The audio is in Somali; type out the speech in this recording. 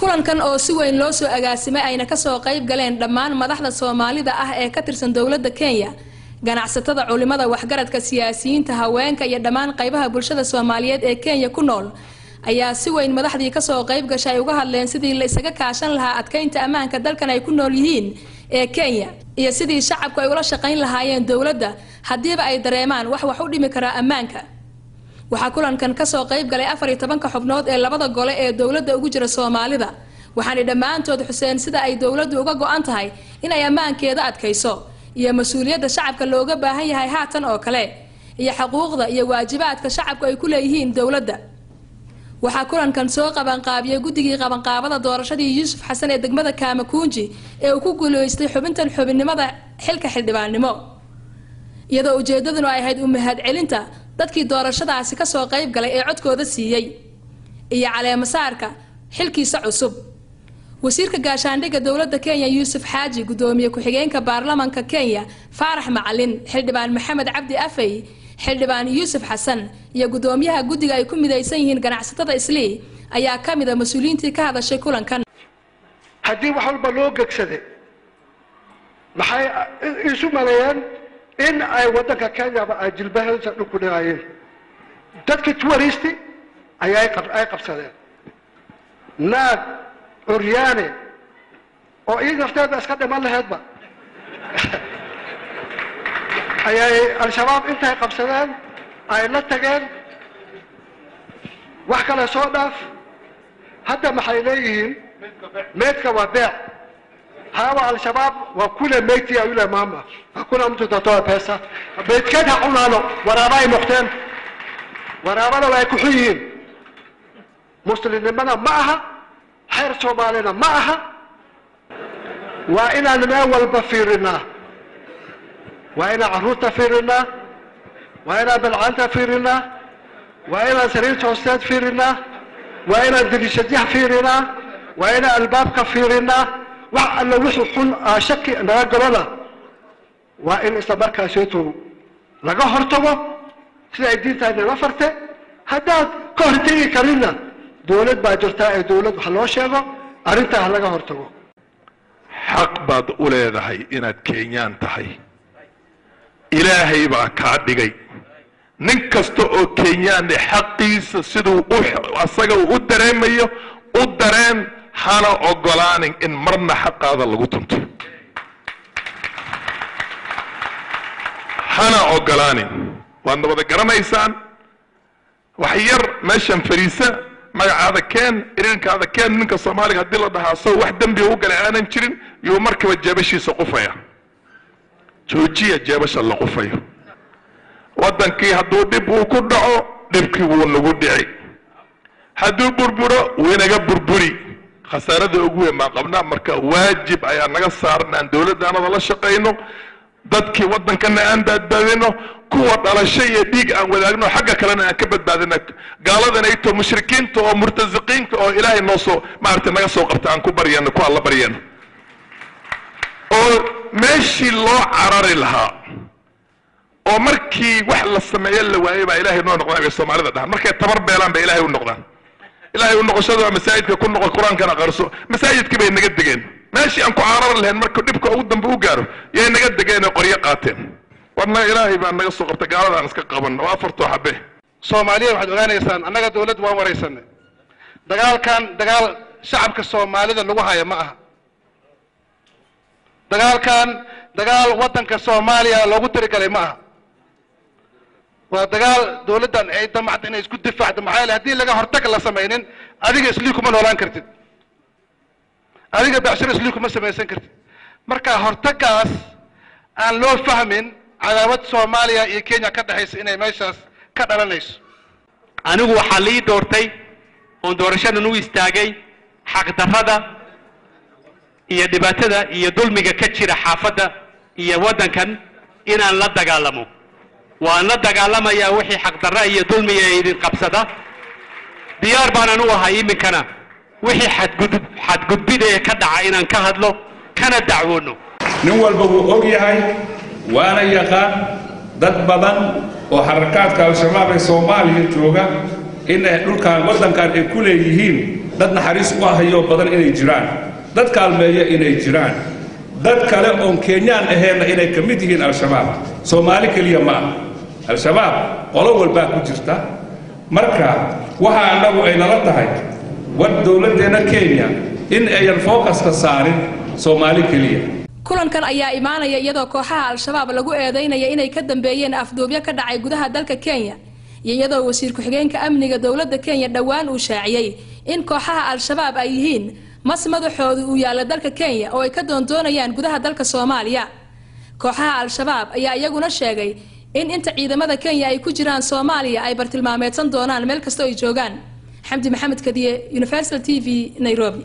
kulankan oo si weyn loo soo agaasimay ayna ka soo qayb galeen dhammaan madaxda soomaalida ah ee ka tirsan dowladda kenya. Ganacsatada culimada waxgaradka siyaasiyiinta haweenka iyo dhammaan qaybaha bulshada soomaaliyeed ee kenya ku nool ayaa si weyn madaxdii ka soo qayb gashay ay uga hadleen sidii la isaga kaashan lahaa adkeynta ammaanka dalkan ay ku nool yihiin ee kenya iyo sidii shacabku ay ula shaqayn lahaayeen dowladda. Haddiiba ay dareemaan wax wax u dhimi karaa ammaanka waxaa kulankan ka soo qayb galay afar iyo tobanka xubnood ee labada gole ee dowladda ugu jira soomaalida. Waxaanay dhammaantood xuseen sida ay dowladdu uga go-an tahay inay ammaankeeda adkayso iyo mas'uuliyadda shacabka looga baahan yahay haatan oo kale iyo xuquuqda iyo waajibaadka shacabku ay ku leeyihiin dowladda. Waxaa kulankan soo qabanqaabiyey guddigii qabanqaabada doorashadii yuusuf xasan ee degmada kaamakuunji ee uu ku guuleystay xubintan xubinnimada xilka xildhibaannimo. Iyadoo ujeedadunu ay ahayd u mahadcelinta dadkii doorashadaasi ka soo qayb galay ee codkooda siiyey iyo caleemasaarka xilkiisa cusub. Wasiirka gaashaandhigga dowladda kenya yuusuf xaaji gudoomiye ku-xigeenka baarlamanka kenya faarax macalin xildhibaan maxamed cabdi afey xildhibaan yuusuf xasan iyo gudoomiyaha guddiga ay ku midaysan yihiin ganacsatada islii ayaa ka mid a mas'uuliyiintii ka hadashay kulankan. Haddii wax walba loo gegsaday maxay isu maleeyeen in ay waddanka kenyaba ay jilbaheeda dhulku dhigayeen dadkii touristi ayay ay qabsadeen naag curyaane oo ii nafteeda iska dhiman laheedba ayay al-shabaab intay qabsadeen ay la tageen wax kale soo dhaaf hadda maxay leeyihiin meydka waa beec hawa al-shabaab waa kule meyti ya yule mama hakuna mtu utatoa pesa meydkeed ha cunaano waraaba ay noqteen waraabana way ku xun yihiin muslimnimada ma aha xeer soomaalina ma aha waa inaan meel walba fiirinaa waa inaan carruurta fiirinaa waa inaan bilcaanta fiirinaa waa inaan sariirta hoosteed fiirinaa waa inaan deliishadyaha fiirinaa waa inaan albaabka fiirinaa wax alla wixii xun shaki naga galona waa in isla markaasito laga hortago sida ay diintaa naga farte. Haddaad ka hortegi karinna dowlad baa jirtaa ee dowlad wax loo sheego arrintaa ha laga hortago. Xaq baad u leedahay inaad kenyaan tahay. Ilaahay baa kaa dhigay. Nin kasta oo kenyaane xaqiisa siduu uu u dareemayo u dareen hana ogolaanin in marna xaqaada lagu tunto. Hana ogolaanin. Waadna wada garanaysaan. Wax yar meeshan fariisa magacaada keen irinkaada keen ninka soomaaliga haddii la dhahaa soo wax dembiga u galay aanan jirin yuu markiiba jeebashiisa qufaya. Joojiya jeebasha la qufayo. Waddankii hadduu dhib uu ku dhaco dhibkii wuu nagu dhici. Hadduu burburo wuu inaga burburi خسارته أقوى ما قبلنا مركا واجب. أيا نقصار نان دولة أنا ضل شقينه. ضدك وضن كنا أنت بدينه قوة على شيء ديق أن ولا إنه حقك كلنا أكبد بعدنك قال هذا نيتو مشركين تو مرتزقين تو إله النصو ما أنت ما يسوق قبت عن كبريان الله بريان. أو ماشي الله عرر لها. أو مركي وحلا السماء اللي وعيبا إلهي نور نقدان بيسو معرضة ده مركي التبر بيلان بإلهي ونقدان ilaahay u noqoshada masaajidka ku noqo qur'aankana qarso. Masaajidkii bay naga degeen. Meeshii aan ku carari lahayn marka dhibka ugu dambe u gaaro yay naga degeen oo qoryo qaateen. Warna ilaahay baa naga soo qabtay gaaladaan iska qaban oo afartoo xabe soomaaliya waxaad ogaanaysaan annaga dowladda waan waraysanay. Dagaalkan dagaal shacabka soomaalida lagu haya ma aha. Dagaalkan dagaal waddanka soomaaliya loogu tirigalay ma aha waa dagaal dowladdan ay damacda inay isku difaacdo maxaa yeele haddii laga hortag la samaynin adiga islii kuma noolaan kartid. Adiga becsharo islii kuma samaysan kartid. Marka hortagaas aan loo fahmin cadaawad soomaaliya iyo kenya ka dhexaysa inay meeshaas ka dhalanayso. Anigu waxaa lii doortay oon doorashadan u istaagay xaqdarrada iyo dhibaatada iyo dulmiga ka jira xaafadda iyo waddankan inaan la dagaalamo waan la dagaalamayaa wixii xaqdarra iyo dulmiga idin qabsada. Diyaar baanan u ahay iminkana. Wixii xadgudub xadgudbida ee ka dhaca inaan ka hadlo kana dacwoono. Nin walba wuu og yahay waana yaqaan dad badan oo xarakaadka al-shabaab ee soomaaliya jooga inay dhulkan waddankan ay ku leeyihiin dad naxariis u ahayoo badan inay jiraan. Dad kaalmeeya inay jiraan. Dad kale oon kenyaan aheenna inay ka mid yihiin al-shabaab. Soomaali keliya ma al-shabaab qolo walbaa ku jirta. Marka waxa annagu ay nala tahay war dowladdeenna kenya in ayan fookaska saarin soomaali keliya. Kulankan ayaa imaanaya iyadoo kooxaha al-shabaab lagu eedeynaya inay ka dambeeyeen afduubyo ka dhacay gudaha dalka kenya iyo iyadoo wasiir ku-xigeenka amniga dowladda kenya dhowaan uu shaaciyey in kooxaha al-shabaab ay yihiin mas madaxoodu uu yaalla dalka kenya oo ay ka doondoonayaan gudaha dalka soomaaliya. Kooxaha al-shabaab ayaa iyaguna sheegay in inta ciidamada kenya ay ku jiraan soomaaliya ay bartilmaameedsan doonaan meel kastoo ay joogaan. Xamdi maxamed kadiye universal t v nairobi